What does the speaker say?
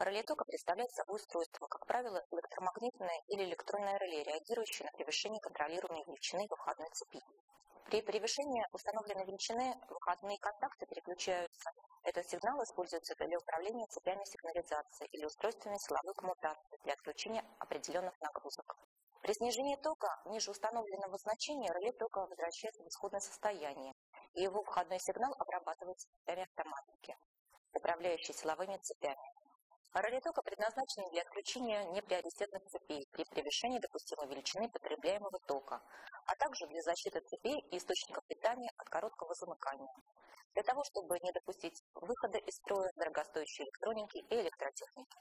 Реле тока представляет собой устройство, как правило, электромагнитное или электронное реле, реагирующее на превышение контролируемой величины выходной цепи. При превышении установленной величины выходные контакты переключаются. Этот сигнал используется для управления цепями сигнализации или устройствами силовой коммутации для отключения определенных нагрузок. При снижении тока ниже установленного значения реле тока возвращается в исходное состояние, и его входной сигнал обрабатывается цепями автоматики, управляющей силовыми цепями. Реле тока предназначены для отключения неприоритетных цепей при превышении допустимой величины потребляемого тока, а также для защиты цепей и источников питания от короткого замыкания, для того, чтобы не допустить выхода из строя дорогостоящей электроники и электротехники.